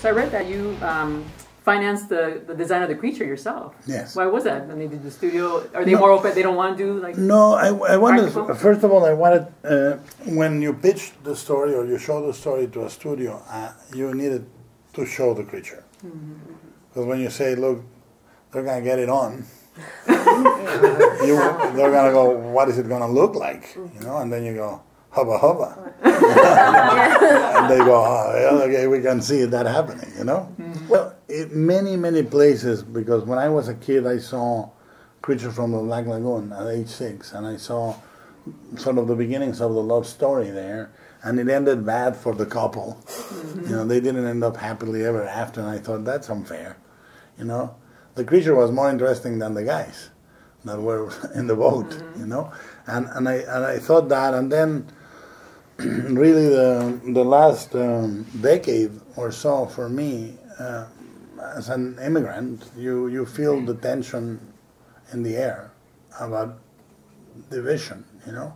So I read that you um, financed the, the design of the creature yourself. Yes. Why was that? And they did the studio. Are they more open? They don't want to do like. No, I, I wanted, Practical? first of all, I wanted, uh, when you pitch the story or you show the story to a studio, uh, you needed to show the creature. Because when you say, look, they're going to get it on, you, they're going to go, what is it going to look like? You know, and then you go, hubba hubba. and they go, oh, yeah, okay, we can see that happening, you know? Mm-hmm. Well, it, many, many places, because when I was a kid, I saw Creature from the Black Lagoon at age six, and I saw sort of the beginnings of the love story there, and it ended bad for the couple. Mm-hmm. You know, they didn't end up happily ever after, and I thought, that's unfair, you know? The creature was more interesting than the guys that were in the boat, mm-hmm. you know? And, and, I, and I thought that, and then really the the last um, decade or so for me uh, as an immigrant, you you feel the tension in the air about division, you know,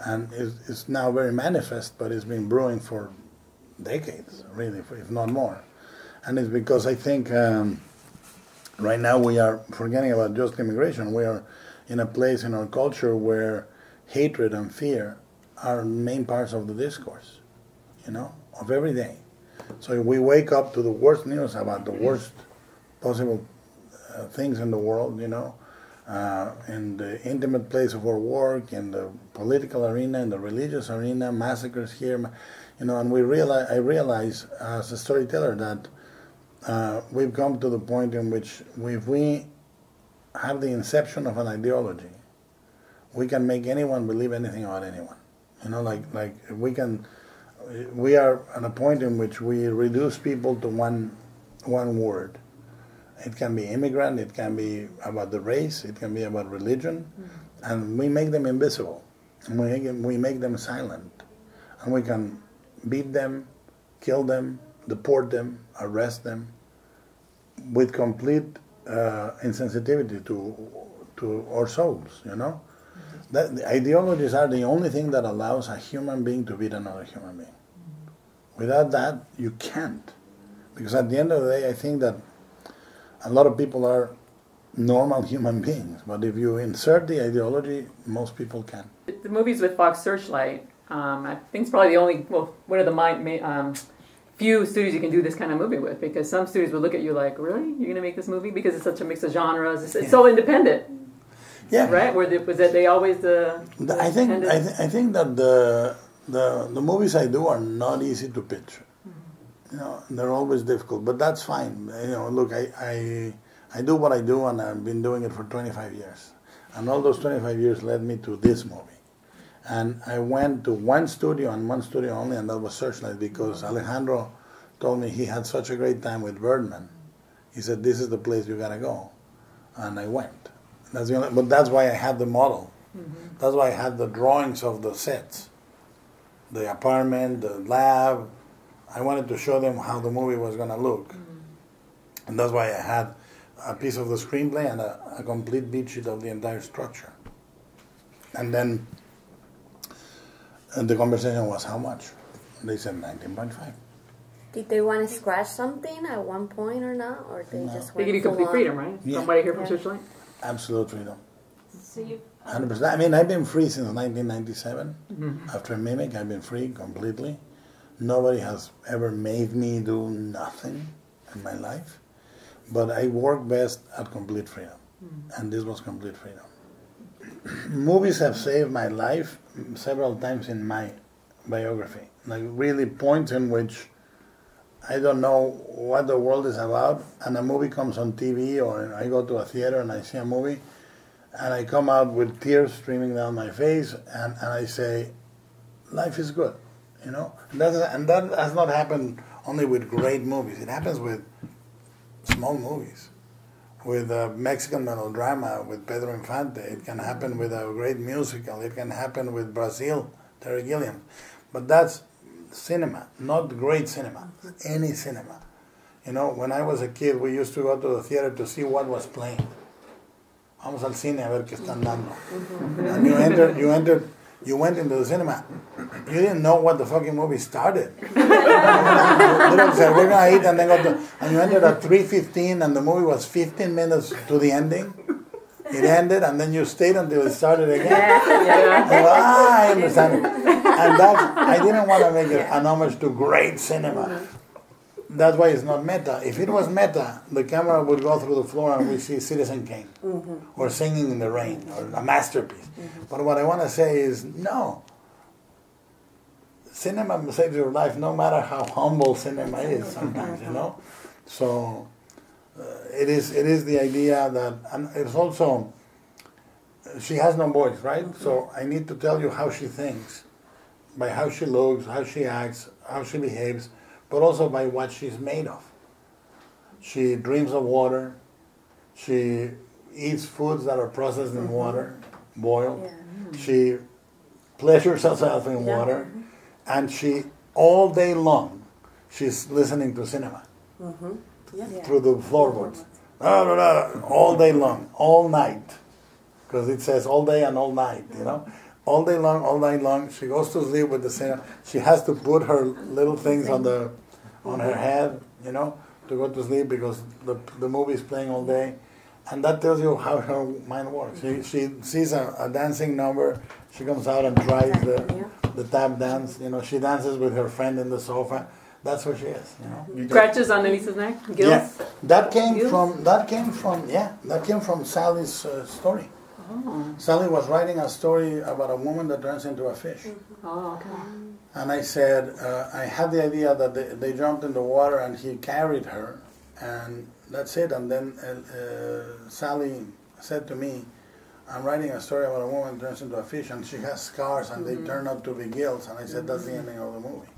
and it's, it's now very manifest, but it's been brewing for decades, really, if not more, and it's because I think. Um, right now we are forgetting about just immigration. We are in a place in our culture where hatred and fear are main parts of the discourse, you know, of every day. So we wake up to the worst news about the worst possible uh, things in the world, you know, uh, in the intimate place of our work, in the political arena, in the religious arena, massacres here, you know, and we realize, I realize as a storyteller that uh, we've come to the point in which if we have the inception of an ideology, we can make anyone believe anything about anyone. You know, like like we can, we are at a point in which we reduce people to one one word. It can be immigrant, it can be about the race, it can be about religion, and we make them invisible. And we make, them- we make them silent. And we can beat them, kill them, deport them, arrest them with complete uh, insensitivity to, to our souls, you know? That, the ideologies are the only thing that allows a human being to beat another human being. Without that, you can't. Because at the end of the day, I think that a lot of people are normal human beings, but if you insert the ideology, most people can. The movies with Fox Searchlight, um, I think it's probably the only, well, one of the mi- ma- um, few studios you can do this kind of movie with because some studios will look at you like, really? You're going to make this movie? Because it's such a mix of genres. It's, it's so independent, Yeah, right? Where the, was that they always the. The- I think I, th- I think that the, the the movies I do are not easy to pitch. Mm-hmm. You know, they're always difficult, but that's fine. You know, look, I, I I do what I do, and I've been doing it for 25 years, and all those 25 years led me to this movie. And I went to one studio and one studio only, and that was Searchlight because Alejandro told me he had such a great time with Birdman. He said, "This is the place you gotta go," and I went. That's the only, but that's why I had the model. Mm-hmm. That's why I had the drawings of the sets, the apartment, the lab. I wanted to show them how the movie was gonna look, mm-hmm. and that's why I had a piece of the screenplay and a, a complete beat sheet of the entire structure. And then and the conversation was how much? They said 19.5. Did they want to scratch something at one point or not, or they just They went give you complete on? freedom, right? Yeah. From what I hear from Yeah. Searchlight. Absolute freedom. So you, 100%. I mean, I've been free since 1997. After Mimic, I've been free completely. Nobody has ever made me do nothing in my life. But I work best at complete freedom. And this was complete freedom. Movies have saved my life several times in my biography. Like, really, points in which I don't know what the world is about, and a movie comes on TV, or I go to a theater and I see a movie, and I come out with tears streaming down my face, and, and I say, life is good, you know. And that, and that has not happened only with great movies. It happens with small movies, with a Mexican melodrama with Pedro Infante. It can happen with a great musical. It can happen with Brazil, Terry Gilliam. But that's cinema, not great cinema. Any cinema. You know, when I was a kid, we used to go to the theater to see what was playing. Vamos al cine a ver qué están dando. And you entered, you entered, you went into the cinema, you didn't know what the fucking movie started. you know, said, we're gonna eat and then go to, and you entered at 3.15 and the movie was 15 minutes to the ending. It ended and then you stayed until it started again. Yeah. And, ah, I understand. And that's, I didn't want to make it an homage to great cinema. Mm-hmm. That's why it's not meta. If it was meta, the camera would go through the floor and we see Citizen Kane mm-hmm. or Singing in the Rain or a masterpiece. Mm-hmm. But what I want to say is no. Cinema saves your life no matter how humble cinema is sometimes, you know? So uh, it is it is the idea that and it's also she has no voice, right? So I need to tell you how she thinks by how she looks, how she acts, how she behaves, but also by what she's made of. She dreams of water. She eats foods that are processed in mm-hmm. water, boiled. Mm. She pleasures herself in Yeah. water, mm-hmm. and she all day long she's listening to cinema mm-hmm. through the floorboards. No, no, no, all day long, all night, because it says all day and all night. You know, all day long, all night long. She goes to sleep with the same. She has to put her little things on the on her head. You know, to go to sleep because the the movie is playing all day. And that tells you how her mind works. She, she sees a, a dancing number, she comes out and tries the, the tap dance. You know, she dances with her friend in the sofa. That's who she is. You know. Scratches on Elisa's neck. Gills. Yeah, that came Gills? from that came from yeah that came from Sally's uh, story. Oh. Sally was writing a story about a woman that turns into a fish, Oh, okay. and I said uh, I had the idea that they, they jumped in the water and he carried her, and that's it. And then uh, uh, Sally said to me, "I'm writing a story about a woman that turns into a fish, and she has scars, and they turn out to be gills." And I said, "That's the ending of the movie."